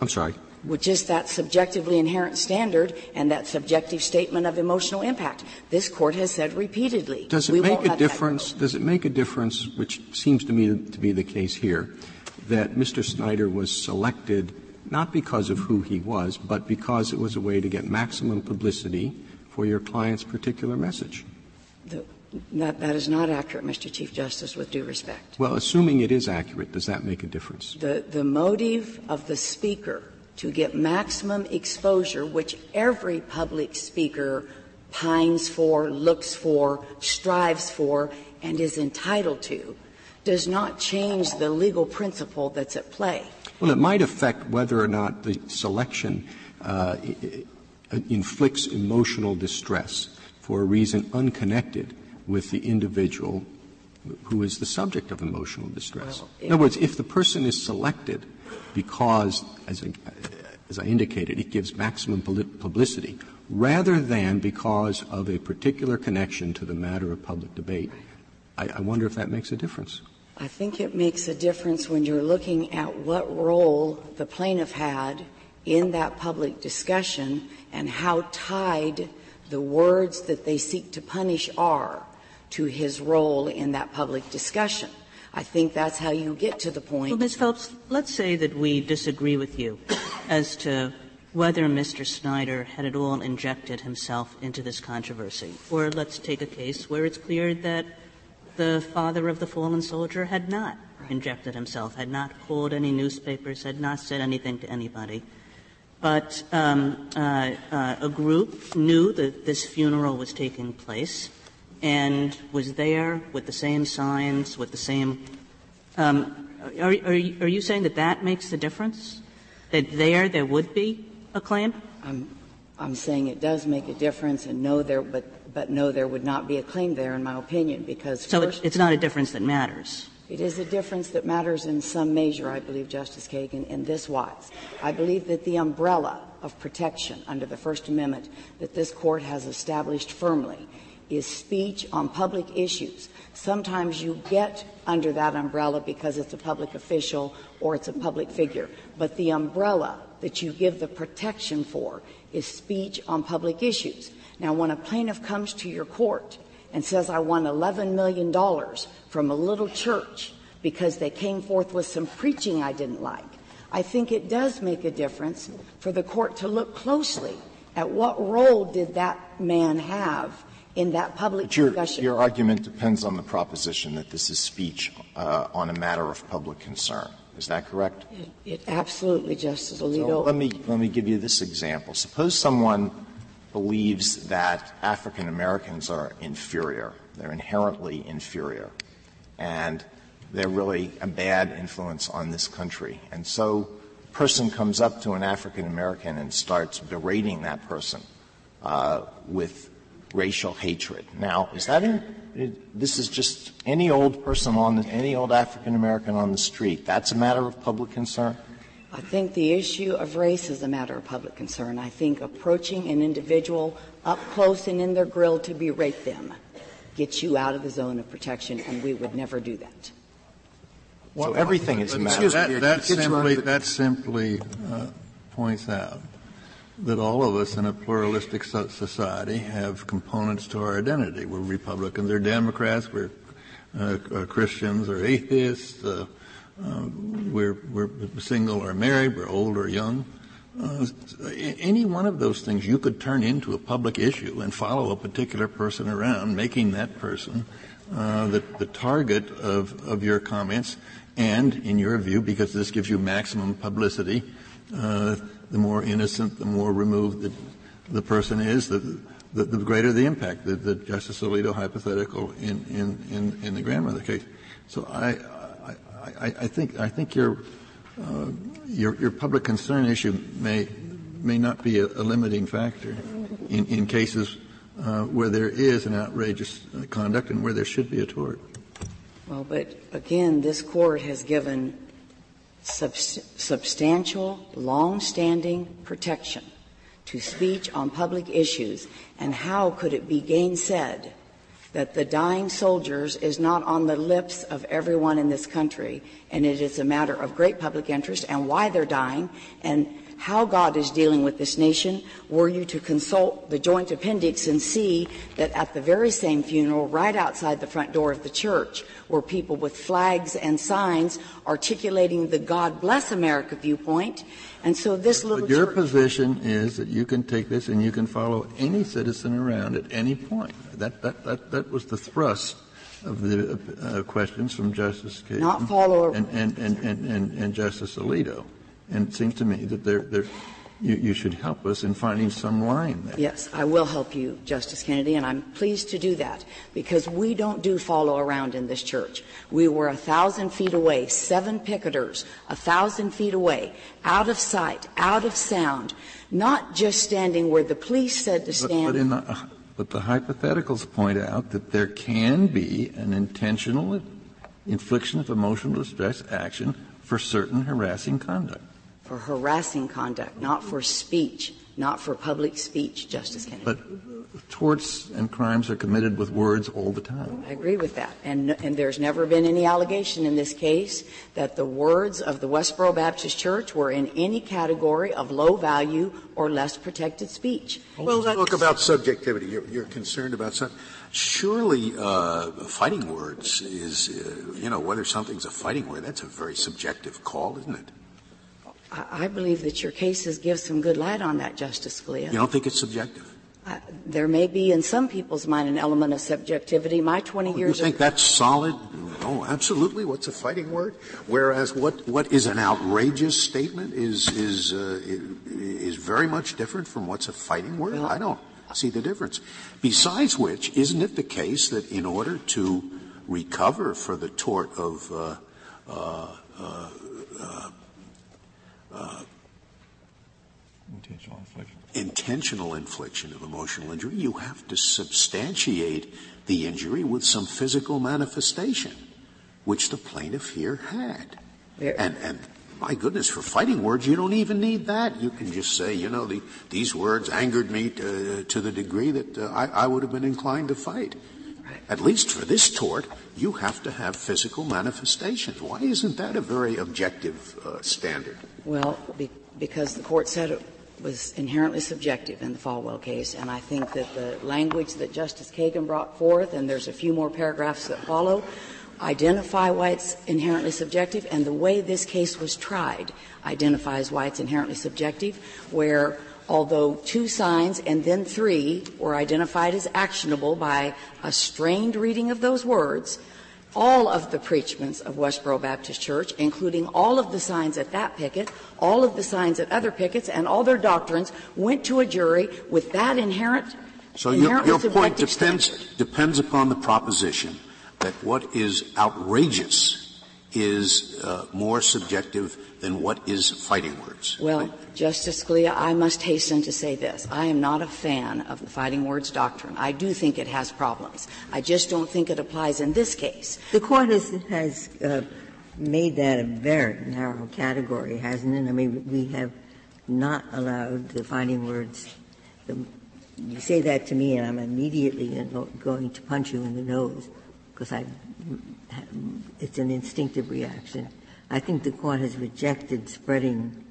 I'm sorry. With is that subjectively inherent standard and that subjective statement of emotional impact. This court has said repeatedly. Does it we make a difference, does it make a difference, which seems to me to be the case here, that Mr. Snyder was selected not because of who he was, but because it was a way to get maximum publicity for your client's particular message? The- That, that is not accurate, Mr. Chief Justice, with due respect. Well, assuming it is accurate, does that make a difference? The, the motive of the speaker to get maximum exposure, which every public speaker pines for, looks for, strives for, and is entitled to, does not change the legal principle that's at play. Well, it might affect whether or not the selection uh, inflicts emotional distress for a reason unconnected with the individual who is the subject of emotional distress. Well, In other words, if the person is selected because, as as I indicated, it gives maximum publicity, rather than because of a particular connection to the matter of public debate. I, I wonder if that makes a difference. I think it makes a difference when you're looking at what role the plaintiff had in that public discussion and how tied the words that they seek to punish are to his role in that public discussion. I think that's how you get to the point. Well, Ms. Phelps, let's say that we disagree with you as to whether Mr. Snyder had at all injected himself into this controversy. Or let's take a case where it's clear that the father of the fallen soldier had not injected himself, had not called any newspapers, had not said anything to anybody. But um, uh, uh, a group knew that this funeral was taking place and was there with the same signs, with the same. Um, are, are, you, are you saying that that makes the difference? That there, there would be a claim? I'm, I'm saying it does make a difference, and no, there, but but no, there would not be a claim there, in my opinion, because so first, it's not a difference that matters. It is a difference that matters in some measure, I believe, Justice Kagan, in this wise. I believe that the umbrella of protection under the First Amendment that this court has established firmly is speech on public issues. Sometimes you get under that umbrella because it's a public official or it's a public figure. But the umbrella that you give the protection for is speech on public issues. Now, when a plaintiff comes to your court and says, I won $11 million from a little church because they came forth with some preaching I didn't like, I think it does make a difference for the court to look closely at what role did that man have in that public your, discussion. Your argument depends on the proposition that this is speech uh, on a matter of public concern. Is that correct? It, it absolutely, Justice Alito. So let me let me give you this example. Suppose someone believes that African Americans are inferior. They're inherently inferior. And they're really a bad influence on this country. And so a person comes up to an African American and starts berating that person uh, with racial hatred. Now, is that in, this is just any old person on the, any old African American on the street. That's a matter of public concern. I think the issue of race is a matter of public concern. I think approaching an individual up close and in their grill to berate them gets you out of the zone of protection, and we would never do that. So everything is a matter. That, that simply, that simply uh, points out that all of us in a pluralistic society have components to our identity. We're Republicans, we're Democrats, we're uh, uh, Christians or atheists, uh, um, we're, we're single or married, we're old or young. Uh, any one of those things you could turn into a public issue and follow a particular person around, making that person uh, the, the target of, of your comments, and in your view, because this gives you maximum publicity, uh, the more innocent, the more removed the, the person is, the, the, the greater the impact. The, the Justice Alito hypothetical in, in, in, in the grandmother case. So I, I, I think I think your, uh, your your public concern issue may may not be a, a limiting factor in, in cases uh, where there is an outrageous conduct and where there should be a tort. Well, but again, this court has given substantial, long-standing protection to speech on public issues, and how could it be gainsaid that the dying soldiers is not on the lips of everyone in this country, and it is a matter of great public interest and why they're dying and how God is dealing with this nation, were you to consult the joint appendix and see that at the very same funeral, right outside the front door of the church, were people with flags and signs articulating the God bless America viewpoint. And so this little but your church, position is that you can take this and you can follow any citizen around at any point. That, that, that, that was the thrust of the uh, questions from Justice Kagan. Not follow and, and, and, and, and, Justice Alito. And it seems to me that there, there, you, you, should help us in finding some line there. Yes, I will help you, Justice Kennedy, and I'm pleased to do that because we don't do follow around in this church. We were a thousand feet away, seven picketers, a thousand feet away, out of sight, out of sound, not just standing where the police said to stand. But, but, the, but the hypotheticals point out that there can be an intentional infliction of emotional distress action for certain harassing conduct. for harassing conduct, not for speech, not for public speech, Justice Kennedy. But torts and crimes are committed with words all the time. I agree with that. And, and there's never been any allegation in this case that the words of the Westboro Baptist Church were in any category of low value or less protected speech. Well, let's talk about subjectivity. You're, you're concerned about some. Surely, uh, fighting words is, uh, you know, whether something's a fighting word, that's a very subjective call, isn't it? I, I believe that your cases give some good light on that, Justice Scalia. You don't think it's subjective? Uh, there may be in some people's mind an element of subjectivity. My 20 Oh, years you think that's solid? Oh, absolutely. What's a fighting word? Whereas what, what is an outrageous statement is, is, uh, is very much different from what's a fighting word. Well, I don't see the difference. Besides which, isn't it the case that in order to recover for the tort of uh, uh, Intentional infliction. intentional infliction of emotional injury, you have to substantiate the injury with some physical manifestation, which the plaintiff here had. There- And, and my goodness, for fighting words, you don't even need that. You can just say, you know, the, these words angered me to, to the degree that uh, I, I would have been inclined to fight. At least for this tort, you have to have physical manifestations. Why isn't that a very objective uh, standard? Well, be, because the court said it was inherently subjective in the Falwell case, and I think that the language that Justice Kagan brought forth, and there's a few more paragraphs that follow, identify why it's inherently subjective, and the way this case was tried identifies why it's inherently subjective, where although two signs and then three were identified as actionable by a strained reading of those words, all of the preachments of Westboro Baptist Church, including all of the signs at that picket, all of the signs at other pickets, and all their doctrines, went to a jury with that inherent, So your, your point depends, standard. depends upon the proposition that what is outrageous is uh, more subjective than what is fighting words. Well, Justice Scalia, I must hasten to say this. I am not a fan of the fighting words doctrine. I do think it has problems. I just don't think it applies in this case. The court has, has uh, made that a very narrow category, hasn't it? I mean, we have not allowed the fighting words. The, you say that to me, and I'm immediately going to punch you in the nose because I, it's an instinctive reaction. I think the court has rejected spreading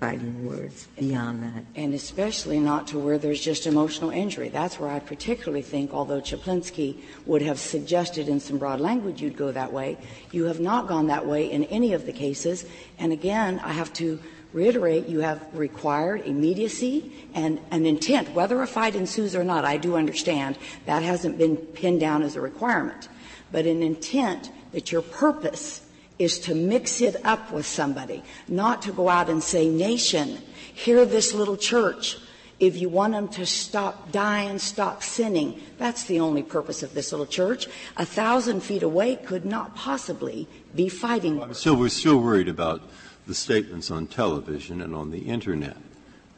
fighting words beyond that. And especially not to where there's just emotional injury. That's where I particularly think, although Chaplinsky would have suggested in some broad language you'd go that way, you have not gone that way in any of the cases. And again, I have to reiterate, you have required immediacy and an intent. Whether a fight ensues or not, I do understand that hasn't been pinned down as a requirement. But an intent that your purpose is to mix it up with somebody, not to go out and say, Nation, hear this little church. If you want them to stop dying, stop sinning, that's the only purpose of this little church. A thousand feet away could not possibly be fighting. Still, we're still worried about the statements on television and on the internet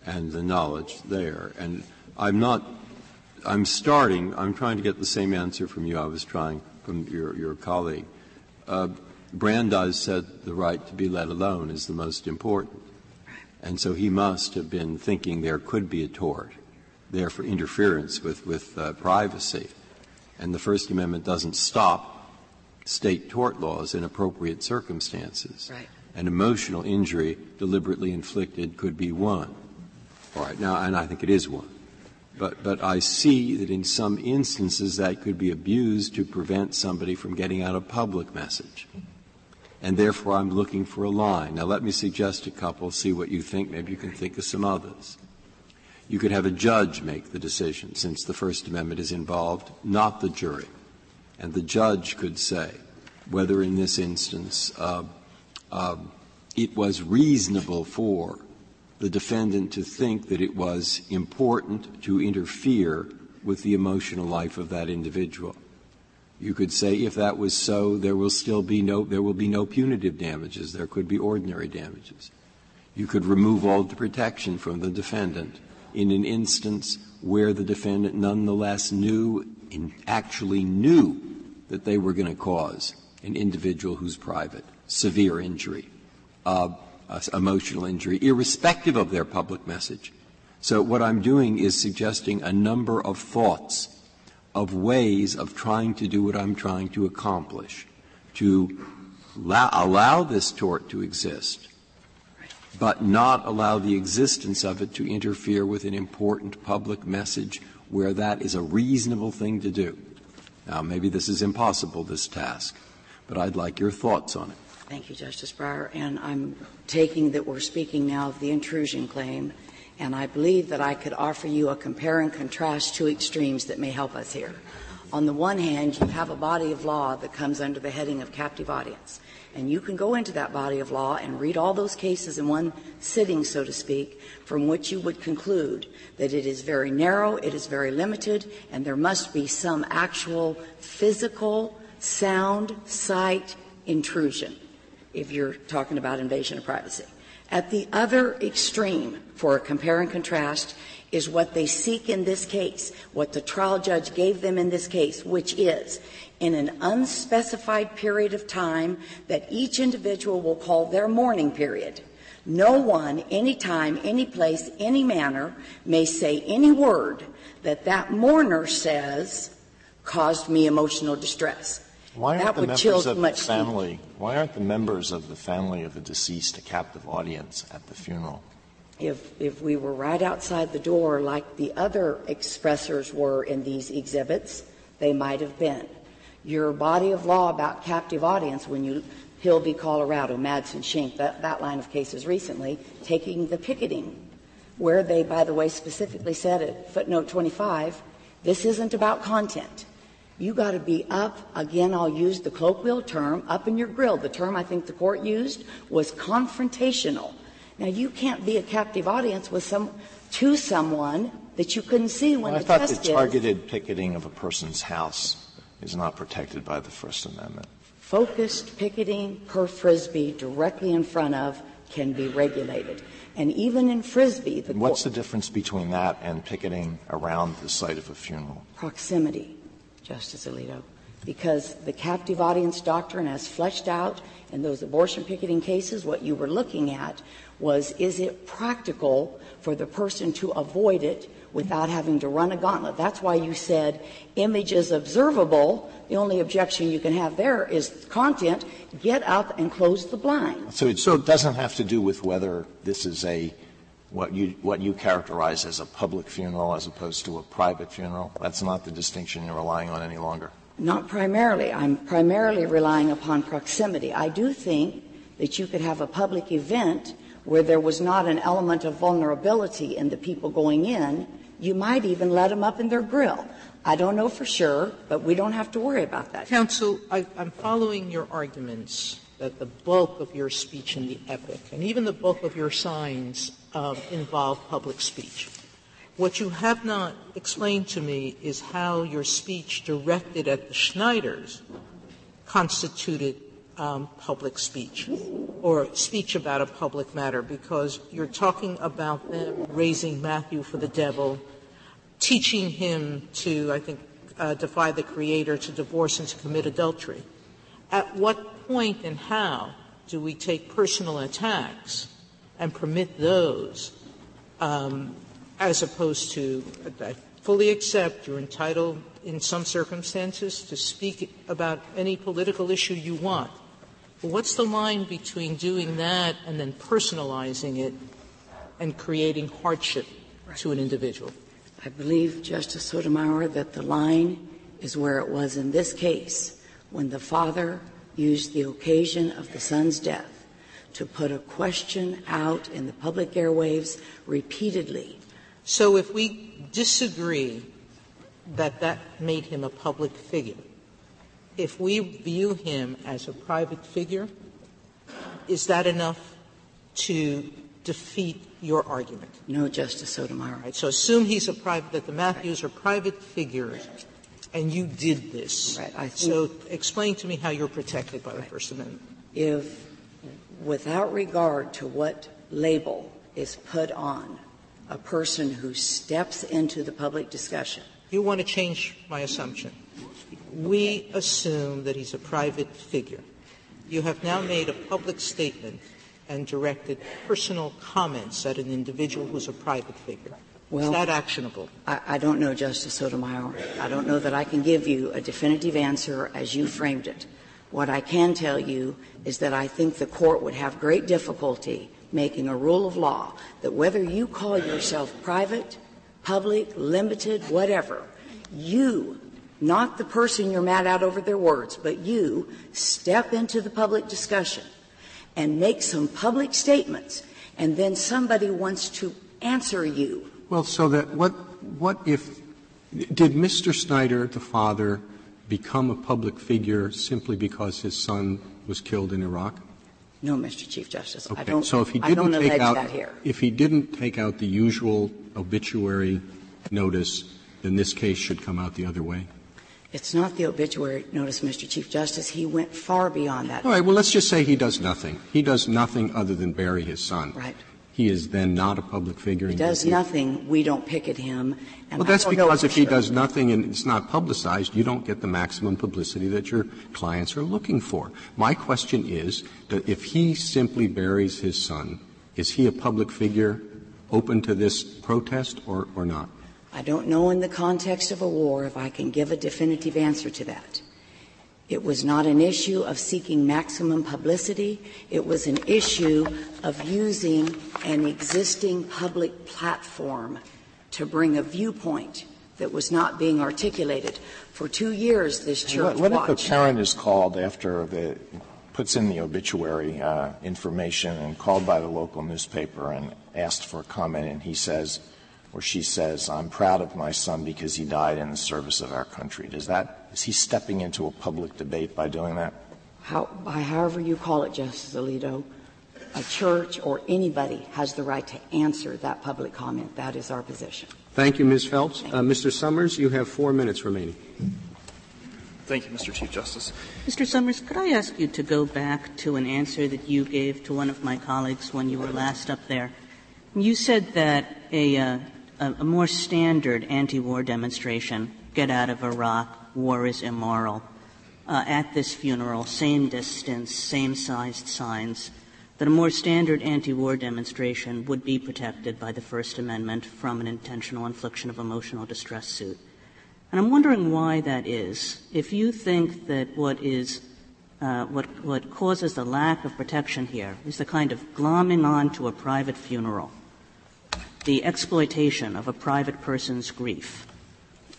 and the knowledge there. And I'm not, I'm starting, I'm trying to get the same answer from you I was trying from your, your colleague. Uh, Brandeis said the right to be let alone is the most important. And so he must have been thinking there could be a tort there for interference with, with uh, privacy. And the First Amendment doesn't stop state tort laws in appropriate circumstances. Right. An emotional injury deliberately inflicted could be one. All right, now, and I think it is one. But, but I see that in some instances that could be abused to prevent somebody from getting out a public message. And therefore I'm looking for a line. Now let me suggest a couple, see what you think. Maybe you can think of some others. You could have a judge make the decision, since the First Amendment is involved, not the jury. And the judge could say whether in this instance uh, uh, it was reasonable for the defendant to think that it was important to interfere with the emotional life of that individual. You could say if that was so, there will still be no, there will be no punitive damages. There could be ordinary damages. You could remove all the protection from the defendant in an instance where the defendant nonetheless knew, actually knew that they were going to cause an individual who's private severe injury. Uh, Uh, emotional injury, irrespective of their public message. So what I'm doing is suggesting a number of thoughts of ways of trying to do what I'm trying to accomplish, to allow, allow this tort to exist, but not allow the existence of it to interfere with an important public message where that is a reasonable thing to do. Now, maybe this is impossible, this task, but I'd like your thoughts on it. Thank you, Justice Breyer. And I'm taking that we're speaking now of the intrusion claim, and I believe that I could offer you a compare and contrast two extremes that may help us here. On the one hand, you have a body of law that comes under the heading of captive audience. And you can go into that body of law and read all those cases in one sitting, so to speak, from which you would conclude that it is very narrow, it is very limited, and there must be some actual physical, sound, sight intrusion if you're talking about invasion of privacy. At the other extreme, for a compare and contrast, is what they seek in this case, what the trial judge gave them in this case, which is in an unspecified period of time that each individual will call their mourning period. No one, any time, any place, any manner may say any word that that mourner says caused me emotional distress. Why aren't the members of the much family? Why aren't the members of the family of the deceased a captive audience at the funeral? If if we were right outside the door like the other expressors were in these exhibits, they might have been your body of law about captive audience when you Hill v. Colorado, Madsen, Schenck, that, that line of cases recently, taking the picketing, where they, by the way, specifically said at footnote 25, this isn't about content. You got to be up, again, I'll use the colloquial term, up in your grill. The term I think the court used was confrontational. Now, you can't be a captive audience with some, to someone that you couldn't see when well, the I thought the targeted picketing of a person's house is not protected by the First Amendment. Focused picketing per Frisby directly in front of can be regulated. And even in Frisby, the what's the difference between that and picketing around the site of a funeral? Proximity, Justice Alito, because the captive audience doctrine, as fleshed out in those abortion picketing cases, what you were looking at was is it practical for the person to avoid it without having to run a gauntlet. That's why you said image is observable. The only objection you can have there is content. Get up and close the blind. So, so it doesn't have to do with whether this is a what you what you characterize as a public funeral as opposed to a private funeral. That's not the distinction you're relying on any longer. Not primarily. I'm primarily relying upon proximity. I do think that you could have a public event where there was not an element of vulnerability in the people going in you might even let them up in their grill. I don't know for sure, but we don't have to worry about that. Counsel, I, am following your arguments that the bulk of your speech in the epic, and even the bulk of your signs, um, involve public speech. What you have not explained to me is how your speech directed at the Snyders constituted um, public speech or speech about a public matter because you're talking about them raising Matthew for the devil, teaching him to, I think, uh, defy the Creator, to divorce and to commit adultery. At what point and how do we take personal attacks and permit those um, as opposed to, I fully accept you're entitled in some circumstances to speak about any political issue you want. But what's the line between doing that and then personalizing it and creating hardship to an individual? I believe, Justice Sotomayor, that the line is where it was in this case when the father used the occasion of the son's death to put a question out in the public airwaves repeatedly. So if we disagree that that made him a public figure, if we view him as a private figure, is that enough to defeat your argument? No, Justice Sotomayor. Right, so assume he's a private, that the Matthews are private figures, and you did this. Right. so explain to me how you're protected by the First Amendment. If, without regard to what label is put on a person who steps into the public discussion, you want to change my assumption. We assume that he's a private figure. You have now made a public statement and directed personal comments at an individual who's a private figure? Well, Is that actionable? I, I don't know, Justice Sotomayor. I don't know that I can give you a definitive answer as you framed it. What I can tell you is that I think the court would have great difficulty making a rule of law that whether you call yourself private, public, limited, whatever, you, not the person you're mad at over their words, but you step into the public discussion and make some public statements, and then somebody wants to answer you. Well, so that what, what if, did Mr. Snyder, the father, become a public figure simply because his son was killed in Iraq? No, Mr. Chief Justice. Okay. I don't, so if he I don't didn't take out, that here. if he didn't take out the usual obituary notice, then this case should come out the other way. It's not the obituary notice, Mr. Chief Justice. He went far beyond that. All right. Well, let's just say he does nothing. He does nothing other than bury his son. Right. He is then not a public figure. He does nothing. We don't picket him. And Well, that's because if he does nothing and it's not publicized, you don't get the maximum publicity that your clients are looking for. My question is that if he simply buries his son, is he a public figure open to this protest or, or not? I don't know in the context of a war if I can give a definitive answer to that. It was not an issue of seeking maximum publicity. It was an issue of using an existing public platform to bring a viewpoint that was not being articulated. For two years, this church What, what if a parent is called after the puts in the obituary uh, information and called by the local newspaper and asked for a comment, and he says or she says, "I'm proud of my son because he died in the service of our country." Does that is he stepping into a public debate by doing that? How, by however you call it, Justice Alito, a church or anybody has the right to answer that public comment. That is our position. Thank you, Ms. Phelps. Uh, Mr. Summers, you have four minutes remaining. Thank you, Mr. Chief Justice. Mr. Summers, could I ask you to go back to an answer that you gave to one of my colleagues when you were last up there? You said that a, uh, a, a more standard anti-war demonstration, get out of Iraq, war is immoral, uh, at this funeral, same distance, same sized signs, that a more standard anti-war demonstration would be protected by the First Amendment from an intentional infliction of emotional distress suit. And I'm wondering why that is. If you think that what is uh, what, what causes the lack of protection here is the kind of glomming on to a private funeral, the exploitation of a private person's grief,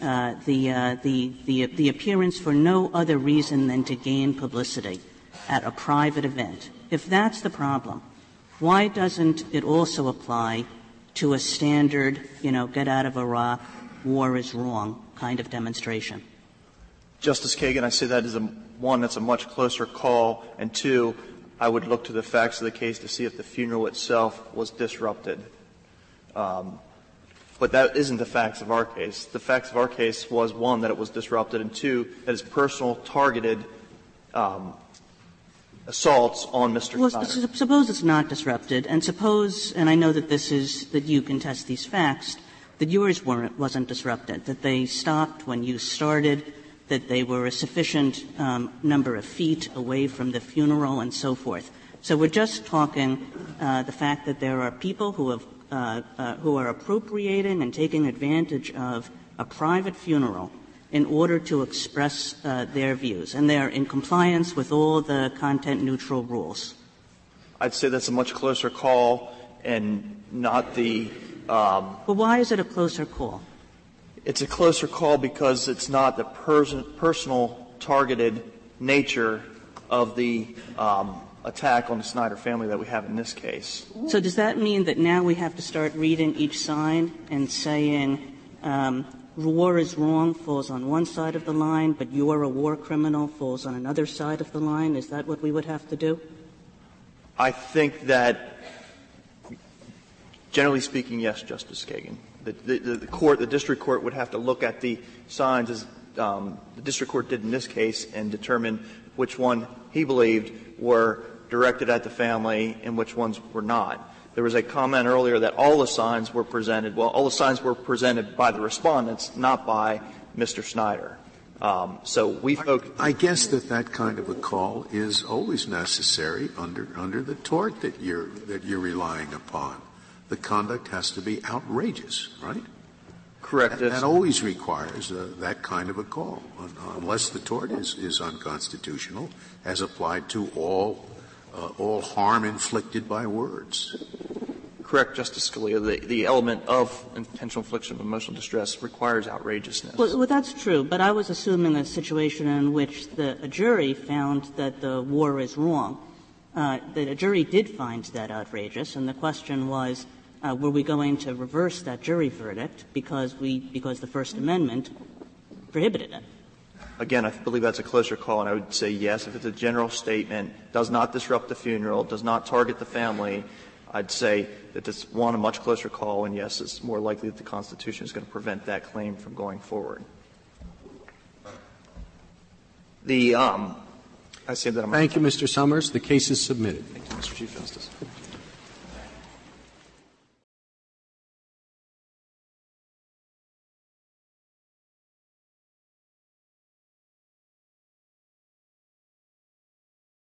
the, uh, the, the, the appearance for no other reason than to gain publicity at a private event. If that's the problem, why doesn't it also apply to a standard, you know, get out of Iraq, war is wrong kind of demonstration? Justice Kagan, I say that is a, one, that's a much closer call, and two, I would look to the facts of the case to see if the funeral itself was disrupted. Um, but that isn't the facts of our case. The facts of our case was one that it was disrupted, and two that it's personal, targeted um, assaults on Mr. Well, Snyder. suppose it's not disrupted, and suppose, and I know that this is, that you contest these facts, that yours weren't, wasn't disrupted, that they stopped when you started, that they were a sufficient um, number of feet away from the funeral and so forth. So we're just talking uh, the fact that there are people who have, who are appropriating and taking advantage of a private funeral in order to express uh, their views, and they're in compliance with all the content neutral rules. I'd say that's a much closer call and not the um, But why is it a closer call? It's a closer call because it's not the person, personal, targeted nature of the um, attack on the Snyder family that we have in this case. So does that mean that now we have to start reading each sign and saying, um, war is wrong falls on one side of the line, but you're a war criminal falls on another side of the line? Is that what we would have to do? I think that, generally speaking, yes, Justice Kagan. The, the, the court, the district court would have to look at the signs as um, the district court did in this case and determine which one he believed were directed at the family and which ones were not. There was a comment earlier that all the signs were presented, well, all the signs were presented by the respondents, not by Mr. Snyder. Um, so we focus. I guess that that kind of a call is always necessary under, under the tort that you're, that you're relying upon. The conduct has to be outrageous, right? Correct. That, that always requires uh, that kind of a call, unless the tort is, is unconstitutional, as applied to all, all harm inflicted by words. Correct, Justice Scalia. The, the element of intentional infliction of emotional distress requires outrageousness. Well, well, that's true, but I was assuming a situation in which the, a jury found that the war is wrong. Uh, that a jury did find that outrageous, and the question was, uh, were we going to reverse that jury verdict because we because the First Amendment prohibited it? Again, I believe that's a closer call, and I would say yes. If it's a general statement, does not disrupt the funeral, does not target the family, I'd say that it's one, a much closer call, and yes, it's more likely that the Constitution is going to prevent that claim from going forward. The, um, I say that I'm. Thank you, Mr. Summers. The case is submitted. Thank you, Mr. Chief Justice.